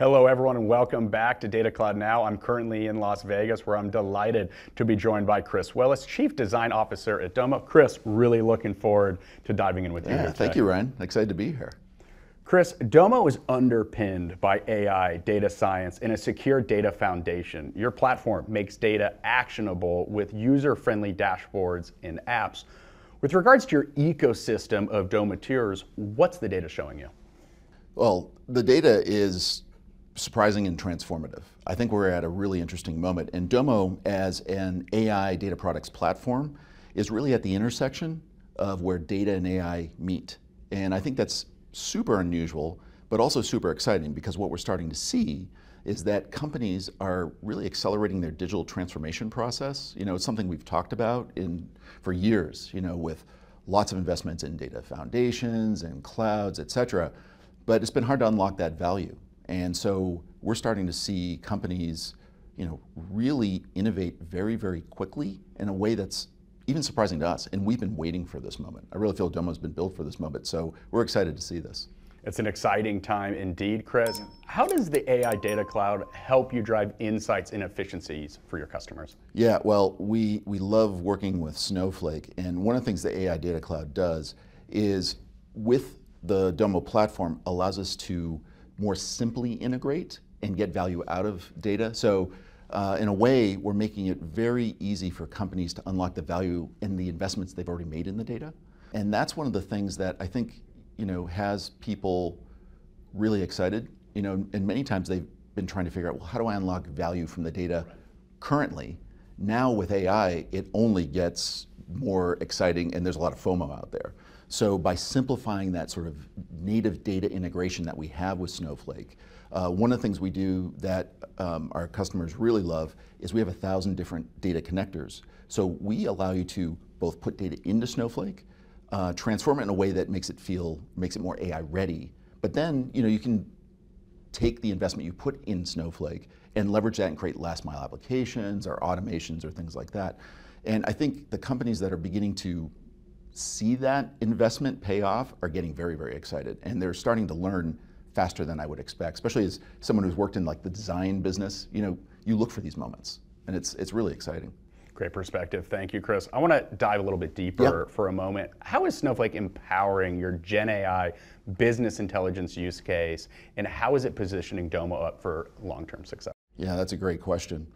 Hello, everyone, and welcome back to Data Cloud Now. I'm currently in Las Vegas, where I'm delighted to be joined by Chris Willis, Chief Design Officer at Domo. Chris, really looking forward to diving in with you. Yeah, thank you, Ryan. Excited to be here. Chris, Domo is underpinned by AI, data science, and a secure data foundation. Your platform makes data actionable with user-friendly dashboards and apps. With regards to your ecosystem of Domo tiers, what's the data showing you? Well, the data is surprising and transformative. I think we're at a really interesting moment. And Domo, as an AI data products platform, is really at the intersection of where data and AI meet. And I think that's super unusual, but also super exciting because what we're starting to see is that companies are really accelerating their digital transformation process. You know, it's something we've talked about in, for years, you know, with lots of investments in data foundations and clouds, et cetera. But it's been hard to unlock that value. And so we're starting to see companies you know, really innovate very, very quickly in a way that's even surprising to us. And we've been waiting for this moment. I really feel Domo's been built for this moment. So we're excited to see this. It's an exciting time indeed, Chris. How does the AI Data Cloud help you drive insights and efficiencies for your customers? Yeah, well, we, we love working with Snowflake. And one of the things the AI Data Cloud does is with the Domo platform allows us to more simply integrate and get value out of data. So uh, in a way, we're making it very easy for companies to unlock the value in the investments they've already made in the data. And that's one of the things that I think you know, has people really excited. You know, and many times they've been trying to figure out, well, how do I unlock value from the data currently? Now with AI, it only gets more exciting and there's a lot of FOMO out there. So by simplifying that sort of native data integration that we have with Snowflake, uh, one of the things we do that um, our customers really love is we have a thousand different data connectors. So we allow you to both put data into Snowflake, uh, transform it in a way that makes it feel, makes it more AI ready, but then you know you can take the investment you put in Snowflake and leverage that and create last mile applications or automations or things like that. And I think the companies that are beginning to see that investment pay off are getting very, very excited. And they're starting to learn faster than I would expect, especially as someone who's worked in like the design business, you know, you look for these moments and it's, it's really exciting. Great perspective. Thank you, Chris. I want to dive a little bit deeper yep. for a moment. How is Snowflake empowering your Gen AI business intelligence use case, and how is it positioning Domo up for long term success? Yeah, that's a great question.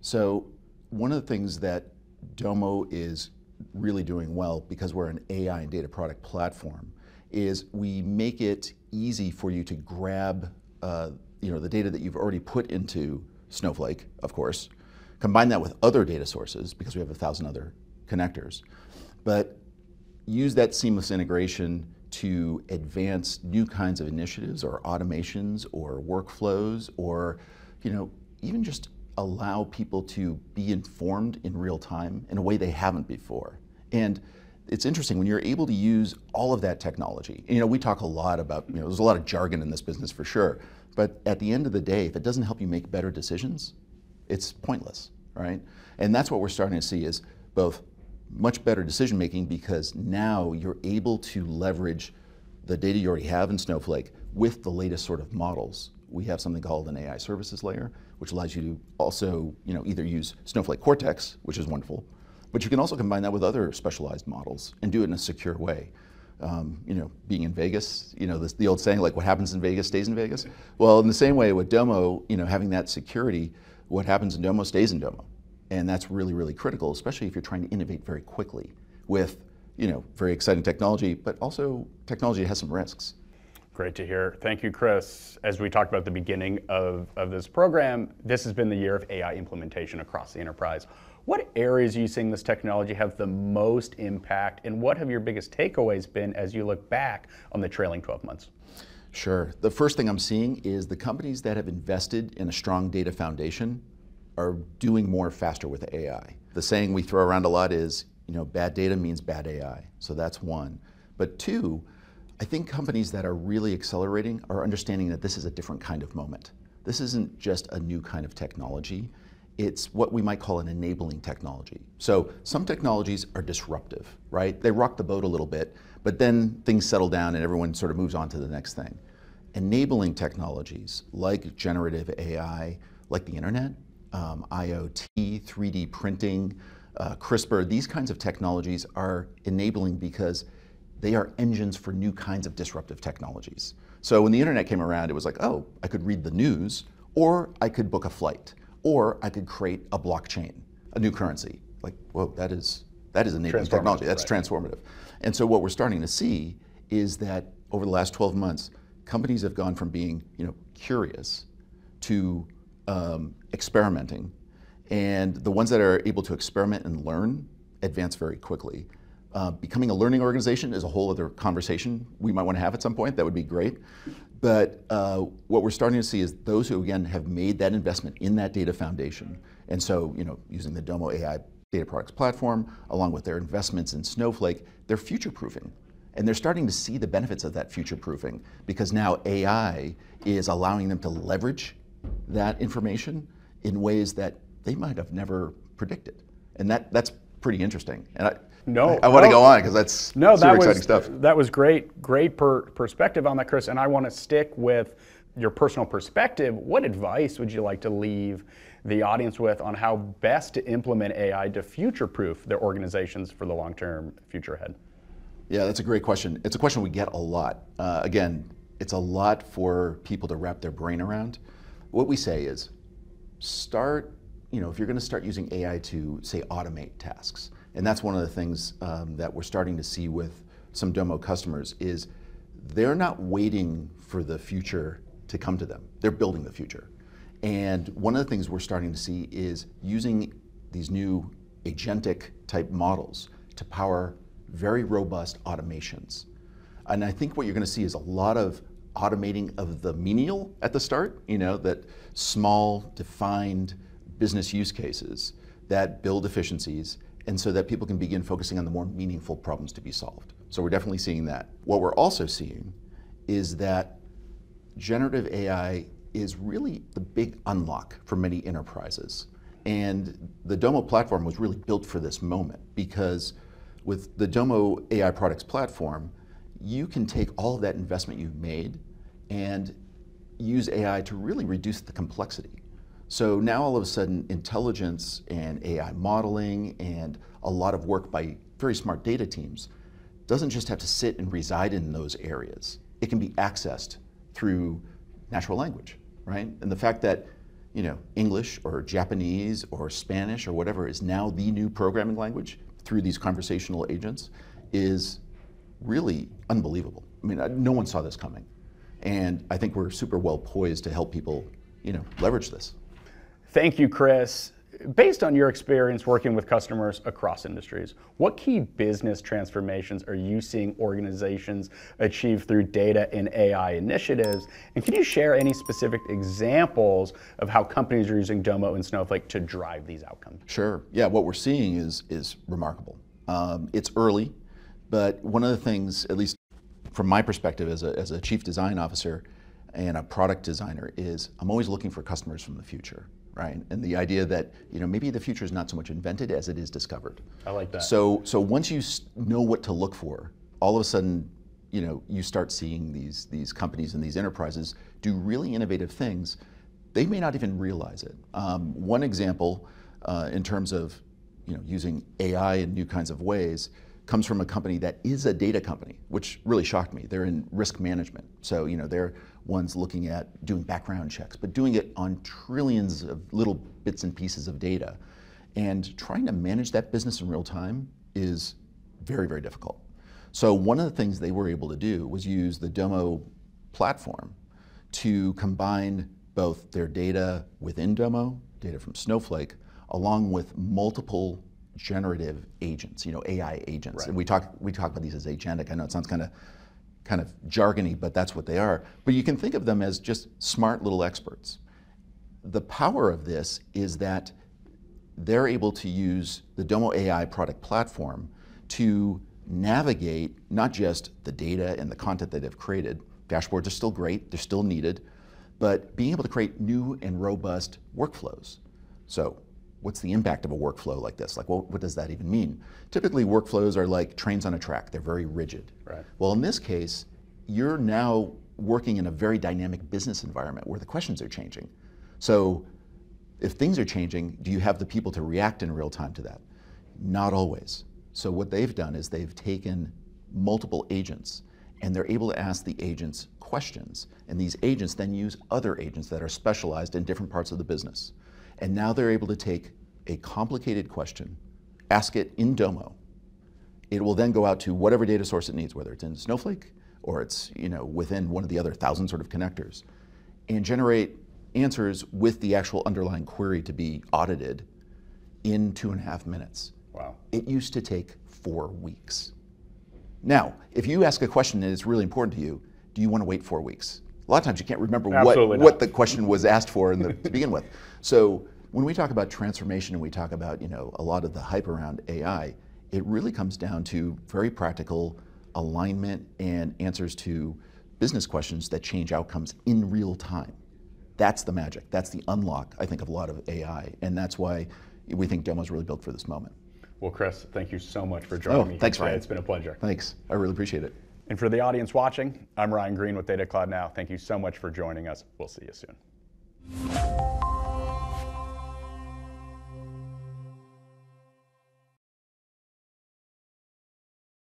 So, one of the things that Domo is really doing well because we're an AI and data product platform is we make it easy for you to grab uh, you know, the data that you've already put into Snowflake, of course, combine that with other data sources because we have a thousand other connectors, but use that seamless integration to advance new kinds of initiatives or automations or workflows or you know, even just allow people to be informed in real time in a way they haven't before. And it's interesting when you're able to use all of that technology. You know, we talk a lot about, you know, there's a lot of jargon in this business for sure, but at the end of the day, if it doesn't help you make better decisions, it's pointless, right? And that's what we're starting to see is both much better decision making because now you're able to leverage the data you already have in Snowflake with the latest sort of models. We have something called an AI services layer, which allows you to also, you know, either use Snowflake Cortex, which is wonderful, but you can also combine that with other specialized models and do it in a secure way. Um, you know, being in Vegas, you know, this, the old saying, like what happens in Vegas stays in Vegas. Well, in the same way with Domo, you know, having that security, what happens in Domo stays in Domo. And that's really, really critical, especially if you're trying to innovate very quickly with, you know, very exciting technology, but also technology has some risks. Great to hear. Thank you, Chris. As we talked about at the beginning of, of this program, this has been the year of AI implementation across the enterprise. What areas are you seeing this technology have the most impact, and what have your biggest takeaways been as you look back on the trailing 12 months? Sure. The first thing I'm seeing is the companies that have invested in a strong data foundation are doing more faster with AI. The saying we throw around a lot is, you know, bad data means bad AI. So that's one. But two, I think companies that are really accelerating are understanding that this is a different kind of moment. This isn't just a new kind of technology. It's what we might call an enabling technology. So some technologies are disruptive, right? They rock the boat a little bit, but then things settle down and everyone sort of moves on to the next thing. enabling technologies like generative AI, like the internet, um, IoT, 3D printing, uh, CRISPR, these kinds of technologies are enabling because they are engines for new kinds of disruptive technologies. So when the internet came around, it was like, oh, I could read the news, or I could book a flight, or I could create a blockchain, a new currency. Like, whoa, that is that is enabling technology. That's right. transformative. And so what we're starting to see is that over the last 12 months, companies have gone from being, you know, curious to um, experimenting, and the ones that are able to experiment and learn advance very quickly. Uh, becoming a learning organization is a whole other conversation we might want to have at some point. That would be great. But uh, what we're starting to see is those who, again, have made that investment in that data foundation. And so, you know, using the Domo AI data products platform, along with their investments in Snowflake, they're future proofing. And they're starting to see the benefits of that future proofing because now AI is allowing them to leverage that information in ways that they might have never predicted. And that, that's pretty interesting. And I, no, I, I want to go on because that's no, super that was, exciting stuff. That was great, great per perspective on that, Chris. And I want to stick with your personal perspective. What advice would you like to leave the audience with on how best to implement AI to future-proof their organizations for the long-term future ahead? Yeah, that's a great question. It's a question we get a lot. Uh, again, it's a lot for people to wrap their brain around. What we say is start, you know, if you're going to start using AI to, say, automate tasks, and that's one of the things um, that we're starting to see with some Domo customers is they're not waiting for the future to come to them. They're building the future. And one of the things we're starting to see is using these new agentic type models to power very robust automations. And I think what you're going to see is a lot of automating of the menial at the start, you know, that small defined business use cases that build efficiencies and so that people can begin focusing on the more meaningful problems to be solved. So we're definitely seeing that. What we're also seeing is that generative AI is really the big unlock for many enterprises. And the Domo platform was really built for this moment because with the Domo AI products platform, you can take all of that investment you've made and use AI to really reduce the complexity. So now all of a sudden, intelligence and AI modeling and a lot of work by very smart data teams doesn't just have to sit and reside in those areas. It can be accessed through natural language right? And the fact that you know English or Japanese or Spanish or whatever is now the new programming language through these conversational agents is really unbelievable. I mean, no one saw this coming, and I think we're super well poised to help people, you know, leverage this. Thank you, Chris based on your experience working with customers across industries, what key business transformations are you seeing organizations achieve through data and AI initiatives? And can you share any specific examples of how companies are using Domo and Snowflake to drive these outcomes? Sure. Yeah, what we're seeing is, is remarkable. Um, it's early, but one of the things, at least from my perspective as a, as a chief design officer and a product designer, is I'm always looking for customers from the future right? And the idea that you know maybe the future is not so much invented as it is discovered. I like that. So so once you know what to look for, all of a sudden, you know, you start seeing these these companies and these enterprises do really innovative things. They may not even realize it. Um, one example, uh, in terms of you know using AI in new kinds of ways, comes from a company that is a data company, which really shocked me. They're in risk management, so you know they're ones looking at doing background checks, but doing it on trillions of little bits and pieces of data. And trying to manage that business in real time is very, very difficult. So one of the things they were able to do was use the Domo platform to combine both their data within Domo, data from Snowflake, along with multiple generative agents, you know, AI agents. Right. And we talk we talk about these as agentic. I know it sounds kind of kind of jargony, but that's what they are. But you can think of them as just smart little experts. The power of this is that they're able to use the Domo AI product platform to navigate not just the data and the content that they've created. Dashboards are still great, they're still needed, but being able to create new and robust workflows. So what's the impact of a workflow like this? Like, well, what does that even mean? Typically, workflows are like trains on a track. They're very rigid. Right. Well, in this case, you're now working in a very dynamic business environment where the questions are changing. So if things are changing, do you have the people to react in real time to that? Not always. So what they've done is they've taken multiple agents and they're able to ask the agents questions. And these agents then use other agents that are specialized in different parts of the business. And now they're able to take a complicated question, ask it in Domo. It will then go out to whatever data source it needs, whether it's in Snowflake or it's you know, within one of the other thousand sort of connectors, and generate answers with the actual underlying query to be audited in two and a half minutes. Wow. It used to take four weeks. Now, if you ask a question and it's really important to you, do you want to wait four weeks? A lot of times you can't remember what, what the question was asked for the, to begin with. So when we talk about transformation and we talk about you know a lot of the hype around AI, it really comes down to very practical alignment and answers to business questions that change outcomes in real time. That's the magic. That's the unlock, I think, of a lot of AI. And that's why we think Domo is really built for this moment. Well, Chris, thank you so much for oh, joining oh, me. Thanks. Ryan. It's been a pleasure. Thanks. I really appreciate it. And for the audience watching, I'm Ryan Green with Data Cloud Now. Thank you so much for joining us. We'll see you soon.